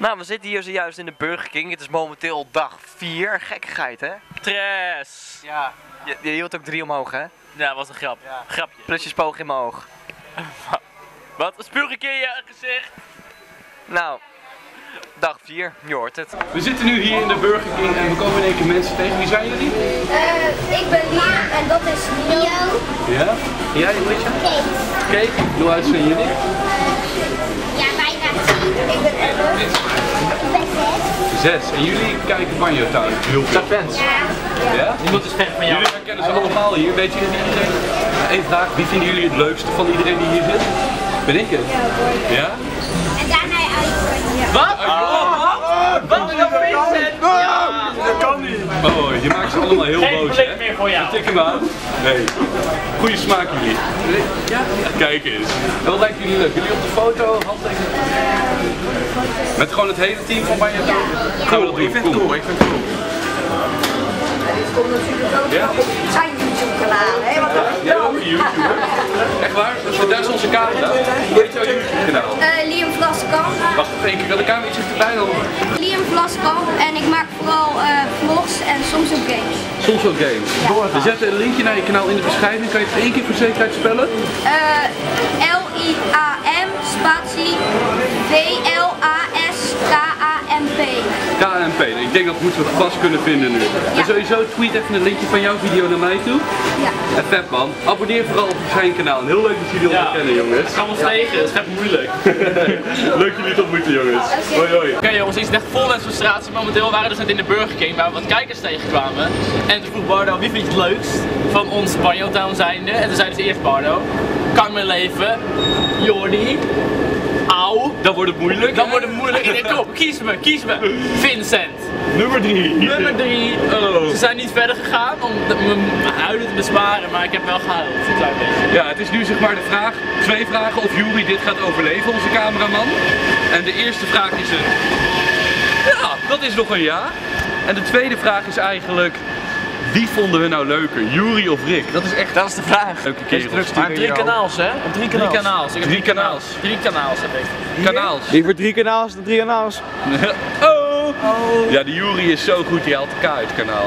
Nou, we zitten hier zojuist in de Burger King. Het is momenteel dag 4. Gekkigheid, hè? Tres. Ja. Je, je hield ook drie omhoog, hè? Ja, was een grap. Grapje. Plus je spoog in mijn oog. Wat? Spuug een keer je gezicht. Nou, dag 4. Je hoort het. We zitten nu hier in de Burger King en we komen in één keer mensen tegen. Wie zijn jullie? Eh, ik ben Liam en dat is Leo. Ja? Jij, Alicia? Kate. Kate, hoe oud zijn jullie? Zes. Zes. En jullie kijken Banjo Town? Heel veel. fans. Ja? Niemand is ver van jou. Jullie herkennen ze allemaal hier. Weet jullie iedereen? Eén vraag. Wie vinden jullie het leukste van iedereen die hier zit? Ben ik het? Ja? En daarna uit. Wat? Wat is dat Vincent? Ja. Oh, je maakt ze allemaal heel Geen boos, blik hè? meer voor jou. Tik hem aan. Nee. Goeie smaak jullie. Ja? Kijk eens. En wat lijkt jullie leuk? Jullie op de foto, handtekening? Met gewoon het hele team van? Gaan we dat doen? Ik vind het cool, ik vind het cool. Ja? zijn YouTube-kanaal, hè? Want Ja, ook een YouTuber. Echt waar? Dus daar is onze camera. Hoe heet jouw YouTube kanaal? Eh, Liam Vlaskamp. Wacht even keer, kan de camera iets dichterbij dan? Liam Vlaskamp en ik maak vooral games. We zetten een linkje naar je kanaal in de beschrijving. Kan je het één keer voor zekerheid spellen? Eh, L-I-A-M Ik denk dat moeten we vast kunnen vinden nu. En sowieso tweet even een linkje van jouw video naar mij toe. Ja. En vet man, abonneer vooral op zijn kanaal. Heel leuk dat jullie ons Ja. kennen jongens. Het kan ons tegen, het is echt moeilijk. Leuk jullie te ontmoeten jongens. Hoi hoi. Oké jongens, het is echt vol met frustratie. Momenteel waren we dus net in de Burger King waar we wat kijkers tegenkwamen. En toen vroeg Bardo, wie vind je het leukst van ons Banjo Town zijnde? En toen zei dus eerst Bardo, kan mijn leven, Jordi, Auw. Dan wordt het moeilijk. Dan wordt het moeilijk. Ik denk, kom, kies me, kies me. Vincent. Nummer 3. Nummer 3. Oh. Ze zijn niet verder gegaan om mijn huilen te besparen, maar ik heb wel gehuild. Een klein beetje. Ja, het is nu zeg maar de vraag, twee vragen of Jury dit gaat overleven, onze cameraman. En de eerste vraag is een ja, dat is nog een ja. En de tweede vraag is eigenlijk, wie vonden we nou leuker, Jury of Rick? Dat is echt Dat is de vraag. leuke kerels. Maar drie kanaals, hè? Drie Drie kanaals. Ik heb Drie kanaals. Drie kanaals heb ik. Kanaals. Liever drie kanaals dan drie kanaals. oh. Ja, die Jury is zo goed, die haalt elkaar uit het kanaal.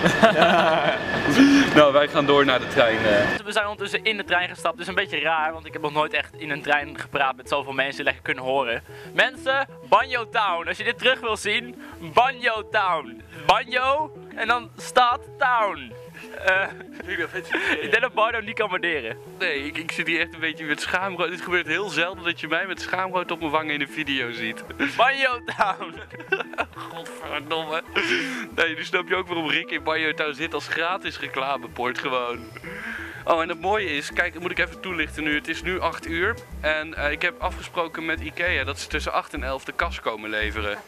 nou, wij gaan door naar de trein. eh. We zijn ondertussen in de trein gestapt. Het is een beetje raar, want ik heb nog nooit echt in een trein gepraat met zoveel mensen die lekker kunnen horen. Mensen, Banjo Town. Als je dit terug wil zien, Banjo Town. Banjo en dan stad Town. Eh, ik denk dat Bardo niet kan waarderen. Nee, ik, ik zit hier echt een beetje met schaamrood. Dit gebeurt heel zelden dat je mij met schaamrood op mijn wangen in een video ziet. Banjo Town. Godverdomme. Nee, nu snap je ook waarom Rick in Banjo Town zit als gratis reclameport gewoon. Oh, en het mooie is, kijk, dat moet ik even toelichten nu. Het is nu 8 uur en eh, ik heb afgesproken met Ikea dat ze tussen 8 en 11 de kast komen leveren.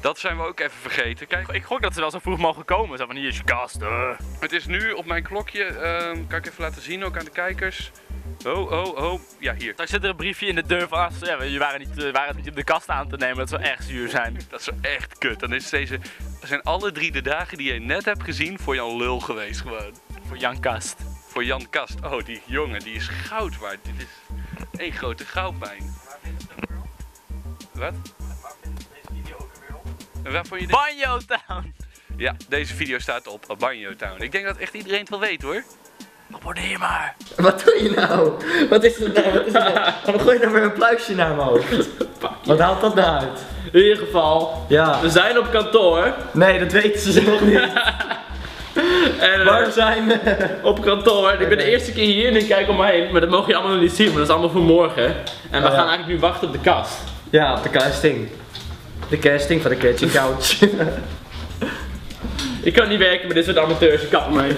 Dat zijn we ook even vergeten. Kijk, Ik gok dat ze wel zo vroeg mogen komen. Zo van hier is je kast. eh. het is nu op mijn klokje, ehm, kan ik even laten zien ook aan de kijkers. Oh, oh, oh. Ja, hier. Straks zit er een briefje in de deur van, ja, je waren, niet, eh, waren het niet op de kast aan te nemen. Dat zou echt zuur zijn. Dat is wel echt kut. Dan is deze, zijn alle drie de dagen die je net hebt gezien voor Jan Lul geweest gewoon. Voor Jan Kast. Voor Jan Kast. Oh, die jongen, die is goud waard. Dit is één grote goudmijn. Wat? En waar vond je dit? Banjo Town. Ja, deze video staat op Banjo Town. Ik denk dat echt iedereen het wel weet hoor. Abonneer maar. Wat doe je nou? Wat is het nou? Wat is het nou? Waarom gooi je nou weer een pluisje naar mijn hoofd? Wat haalt dat nou uit? In ieder geval, Ja. we zijn op kantoor. Nee, dat weten ze nog niet. En, eh, Waar zijn we? op kantoor. Ik ben de eerste keer hier en ik kijk om me heen. Maar dat mogen je allemaal nog niet zien, maar dat is allemaal voor morgen. En we Oh, ja. gaan eigenlijk nu wachten op de kast. Ja, op de casting. De casting van de Catching Couch. Ik kan niet werken met dit soort amateurs, ik kap mee.